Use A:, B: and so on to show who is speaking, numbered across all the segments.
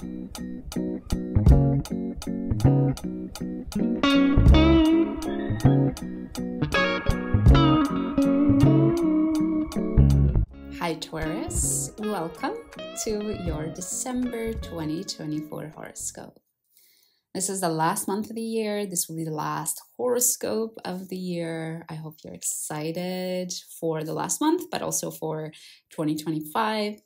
A: Hi, Taurus. Welcome to your December 2024 horoscope. This is the last month of the year. This will be the last horoscope of the year. I hope you're excited for the last month, but also for 2025.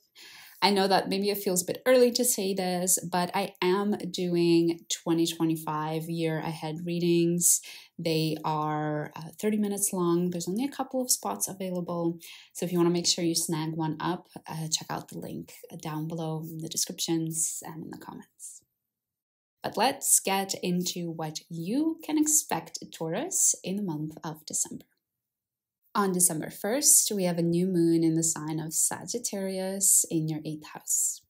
A: I know that maybe it feels a bit early to say this, but I am doing 2025 year ahead readings. They are uh, 30 minutes long. There's only a couple of spots available. So if you want to make sure you snag one up, uh, check out the link down below in the descriptions and in the comments. But let's get into what you can expect, Taurus, in the month of December. On December 1st, we have a new moon in the sign of Sagittarius in your eighth house.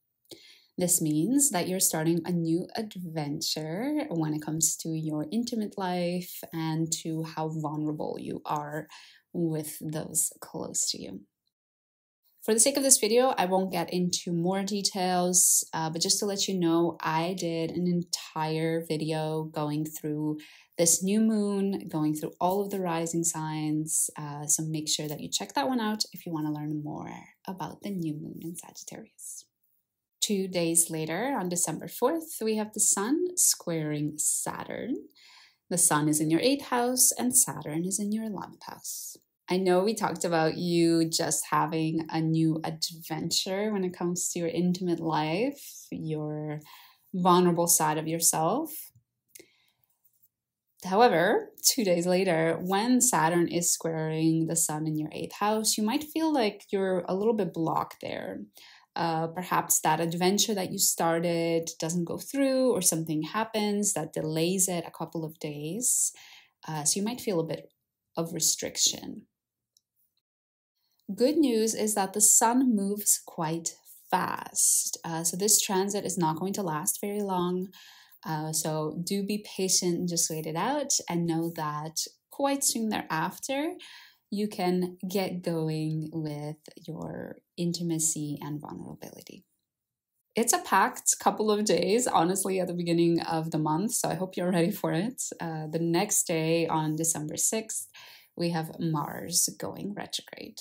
A: This means that you're starting a new adventure when it comes to your intimate life and to how vulnerable you are with those close to you. For the sake of this video, I won't get into more details, uh, but just to let you know, I did an entire video going through this new moon, going through all of the rising signs. Uh, so make sure that you check that one out if you want to learn more about the new moon in Sagittarius. Two days later, on December 4th, we have the Sun squaring Saturn. The Sun is in your eighth house and Saturn is in your 11th house. I know we talked about you just having a new adventure when it comes to your intimate life, your vulnerable side of yourself. However, two days later, when Saturn is squaring the Sun in your eighth house, you might feel like you're a little bit blocked there. Uh, perhaps that adventure that you started doesn't go through, or something happens that delays it a couple of days. Uh, so you might feel a bit of restriction. Good news is that the sun moves quite fast. Uh, so this transit is not going to last very long. Uh, so do be patient and just wait it out and know that quite soon thereafter, you can get going with your intimacy and vulnerability. It's a packed couple of days, honestly, at the beginning of the month. So I hope you're ready for it. Uh, the next day, on December 6th, we have Mars going retrograde.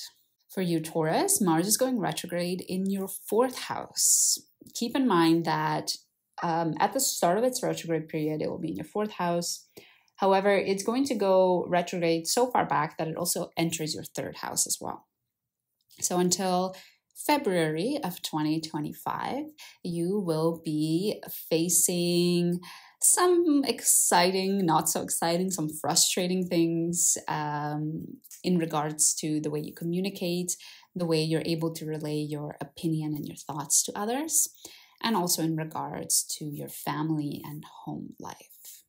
A: For you, Taurus, Mars is going retrograde in your fourth house. Keep in mind that um, at the start of its retrograde period, it will be in your fourth house. However, it's going to go retrograde so far back that it also enters your third house as well. So until February of 2025, you will be facing some exciting, not so exciting, some frustrating things um, in regards to the way you communicate, the way you're able to relay your opinion and your thoughts to others, and also in regards to your family and home life.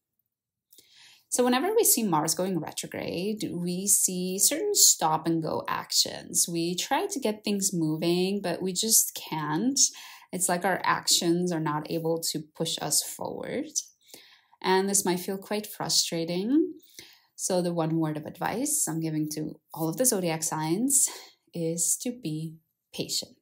A: So, whenever we see Mars going retrograde, we see certain stop and go actions. We try to get things moving, but we just can't. It's like our actions are not able to push us forward and this might feel quite frustrating. So, the one word of advice I'm giving to all of the zodiac signs is to be patient.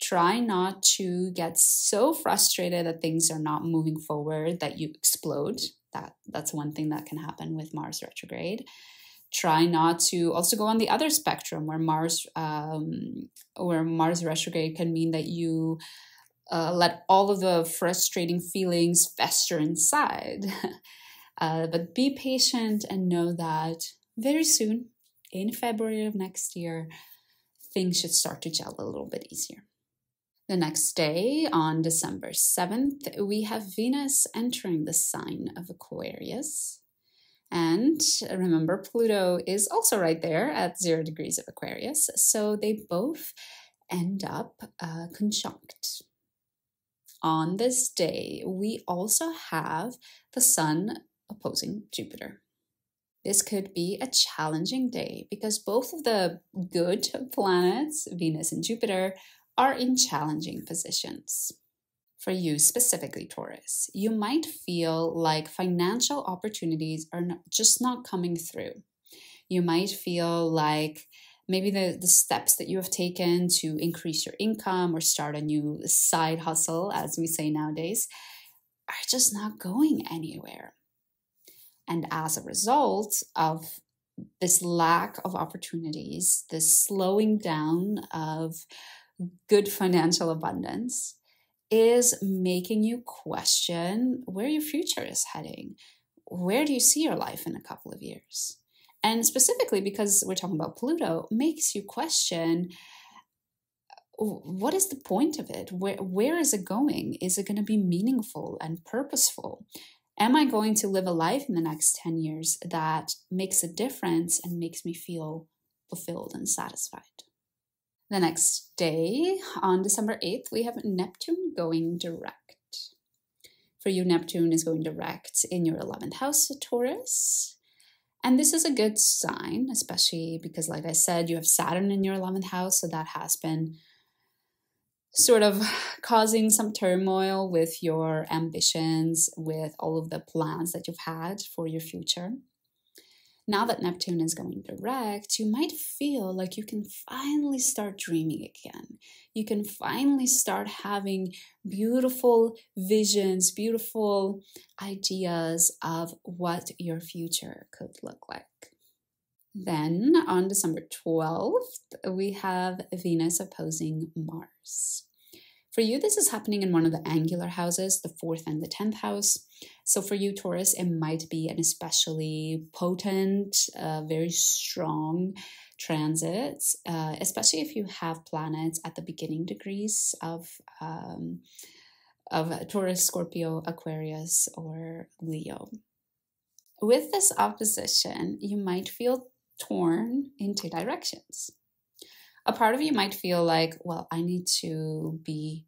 A: Try not to get so frustrated that things are not moving forward that you explode. That that's one thing that can happen with Mars retrograde. Try not to also go on the other spectrum where Mars um, where Mars retrograde can mean that you uh, let all of the frustrating feelings fester inside. uh, but be patient and know that very soon, in February of next year, things should start to gel a little bit easier. The next day, on December 7th, we have Venus entering the sign of Aquarius. And remember, Pluto is also right there at zero degrees of Aquarius. So they both end up uh, conjunct on this day, we also have the Sun opposing Jupiter. This could be a challenging day because both of the good planets, Venus and Jupiter, are in challenging positions. For you specifically, Taurus, you might feel like financial opportunities are not, just not coming through. You might feel like maybe the, the steps that you have taken to increase your income or start a new side hustle, as we say nowadays, are just not going anywhere. And as a result of this lack of opportunities, this slowing down of good financial abundance, is making you question where your future is heading. Where do you see your life in a couple of years? And specifically because we're talking about Pluto, makes you question what is the point of it? Where, where is it going? Is it going to be meaningful and purposeful? Am I going to live a life in the next 10 years that makes a difference and makes me feel fulfilled and satisfied? The next day, on December 8th, we have Neptune going direct. For you, Neptune is going direct in your 11th house, Taurus. And this is a good sign, especially because, like I said, you have Saturn in your 11th house. So that has been sort of causing some turmoil with your ambitions, with all of the plans that you've had for your future now that Neptune is going direct, you might feel like you can finally start dreaming again. You can finally start having beautiful visions, beautiful ideas of what your future could look like. Then on December 12th, we have Venus opposing Mars. For you, this is happening in one of the angular houses, the fourth and the 10th house. So for you, Taurus, it might be an especially potent, uh, very strong transit, uh, especially if you have planets at the beginning degrees of um, of Taurus, Scorpio, Aquarius, or Leo. With this opposition, you might feel torn in two directions. A part of you might feel like, well, I need to be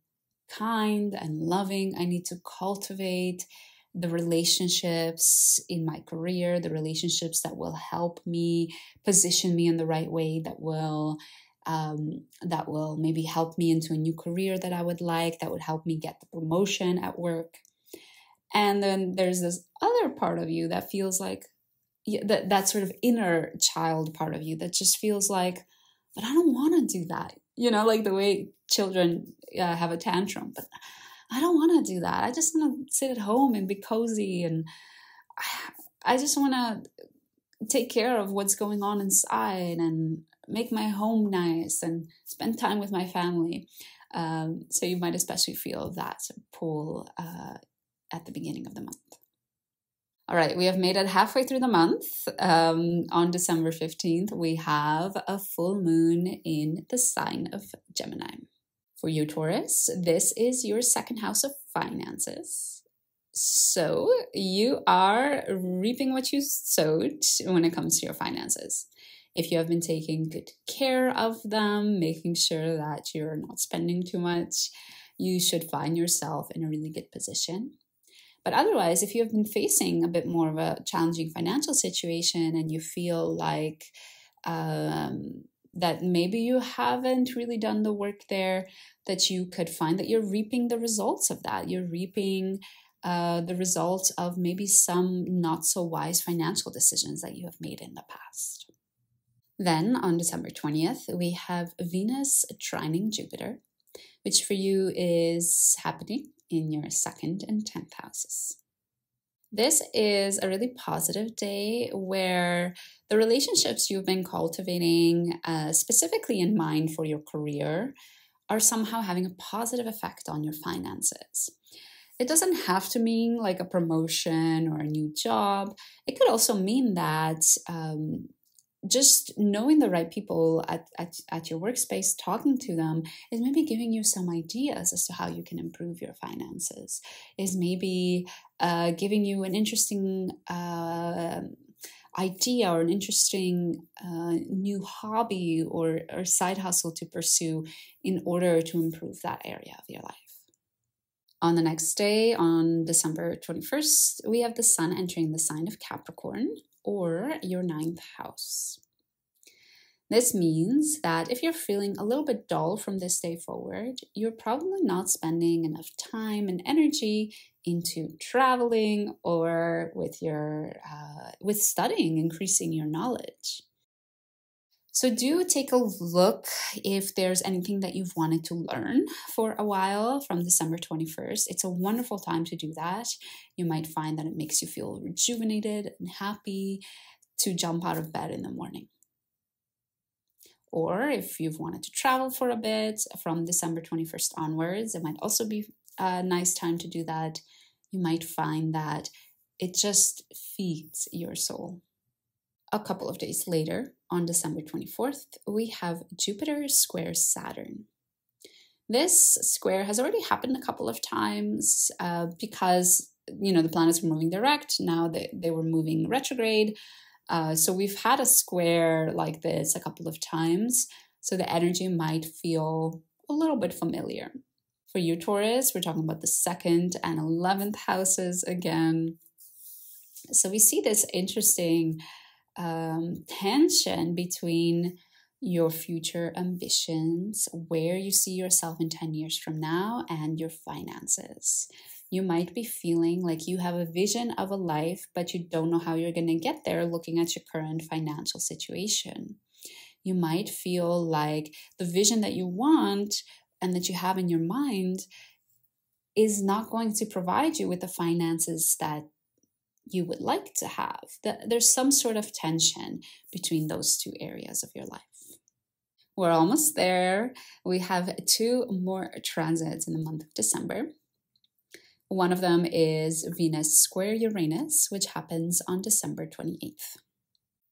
A: kind and loving. I need to cultivate the relationships in my career, the relationships that will help me position me in the right way, that will um, that will maybe help me into a new career that I would like, that would help me get the promotion at work. And then there's this other part of you that feels like that that sort of inner child part of you that just feels like, but I don't want to do that. You know, like the way children uh, have a tantrum, but I don't want to do that. I just want to sit at home and be cozy and I just want to take care of what's going on inside and make my home nice and spend time with my family. Um, so you might especially feel that pull uh, at the beginning of the month. All right, we have made it halfway through the month. Um, on December 15th, we have a full moon in the sign of Gemini. For you, Taurus, this is your second house of finances. So you are reaping what you sowed when it comes to your finances. If you have been taking good care of them, making sure that you're not spending too much, you should find yourself in a really good position. But otherwise, if you have been facing a bit more of a challenging financial situation and you feel like um, that maybe you haven't really done the work there, that you could find that you're reaping the results of that. You're reaping uh, the results of maybe some not so wise financial decisions that you have made in the past. Then on December 20th, we have Venus trining Jupiter, which for you is happening in your second and 10th houses. This is a really positive day where the relationships you've been cultivating, uh, specifically in mind for your career, are somehow having a positive effect on your finances. It doesn't have to mean like a promotion or a new job. It could also mean that um, just knowing the right people at, at, at your workspace, talking to them, is maybe giving you some ideas as to how you can improve your finances, is maybe uh, giving you an interesting uh, idea or an interesting uh, new hobby or, or side hustle to pursue in order to improve that area of your life. On the next day, on December 21st, we have the sun entering the sign of Capricorn or your ninth house. This means that if you're feeling a little bit dull from this day forward, you're probably not spending enough time and energy into traveling or with your uh, with studying, increasing your knowledge. So, do take a look if there's anything that you've wanted to learn for a while from December 21st. It's a wonderful time to do that. You might find that it makes you feel rejuvenated and happy to jump out of bed in the morning. Or if you've wanted to travel for a bit from December 21st onwards, it might also be a nice time to do that. You might find that it just feeds your soul. A couple of days later, on December 24th, we have Jupiter square Saturn. This square has already happened a couple of times uh, because you know the planets were moving direct. Now they, they were moving retrograde. Uh, so we've had a square like this a couple of times. So the energy might feel a little bit familiar. For you, Taurus, we're talking about the second and 11th houses again. So we see this interesting um, tension between your future ambitions, where you see yourself in 10 years from now, and your finances. You might be feeling like you have a vision of a life, but you don't know how you're going to get there looking at your current financial situation. You might feel like the vision that you want and that you have in your mind is not going to provide you with the finances that you would like to have. There's some sort of tension between those two areas of your life. We're almost there. We have two more transits in the month of December. One of them is Venus square Uranus, which happens on December 28th.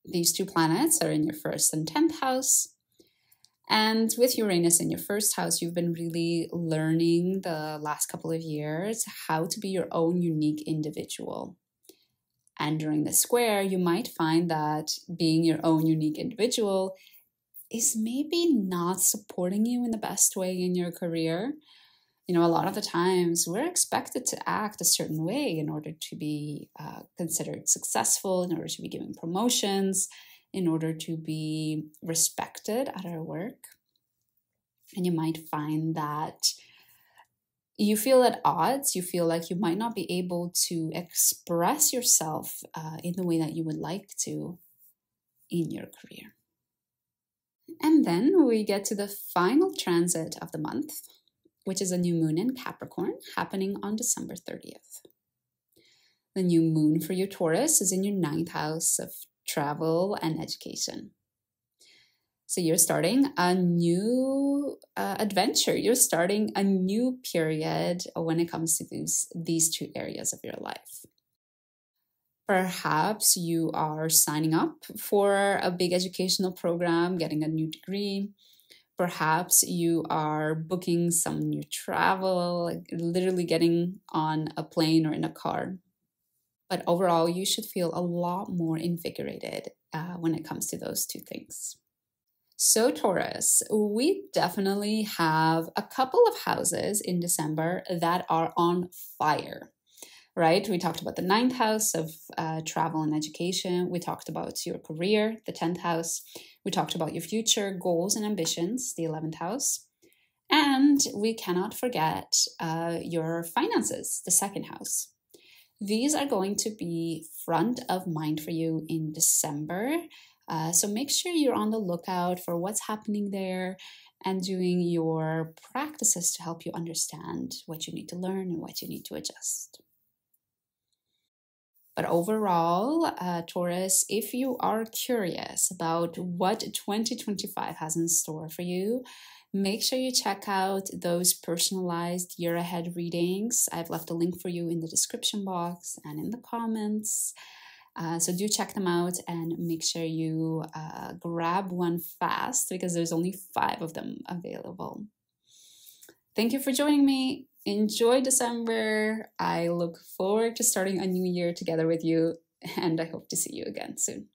A: These two planets are in your first and 10th house. And with Uranus in your first house, you've been really learning the last couple of years how to be your own unique individual. And during the square, you might find that being your own unique individual is maybe not supporting you in the best way in your career. You know, a lot of the times we're expected to act a certain way in order to be uh, considered successful, in order to be given promotions, in order to be respected at our work. And you might find that you feel at odds. You feel like you might not be able to express yourself uh, in the way that you would like to in your career. And then we get to the final transit of the month, which is a new moon in Capricorn happening on December 30th. The new moon for your Taurus is in your ninth house of travel and education. So you're starting a new uh, adventure. You're starting a new period when it comes to these, these two areas of your life. Perhaps you are signing up for a big educational program, getting a new degree. Perhaps you are booking some new travel, like literally getting on a plane or in a car. But overall, you should feel a lot more invigorated uh, when it comes to those two things. So, Taurus, we definitely have a couple of houses in December that are on fire, right? We talked about the ninth house of uh, travel and education. We talked about your career, the 10th house. We talked about your future goals and ambitions, the 11th house. And we cannot forget uh, your finances, the second house. These are going to be front of mind for you in December. Uh, so make sure you're on the lookout for what's happening there and doing your practices to help you understand what you need to learn and what you need to adjust. But overall, uh, Taurus, if you are curious about what 2025 has in store for you, make sure you check out those personalized year ahead readings. I've left a link for you in the description box and in the comments. Uh, so do check them out and make sure you uh, grab one fast because there's only five of them available. Thank you for joining me. Enjoy December. I look forward to starting a new year together with you, and I hope to see you again soon.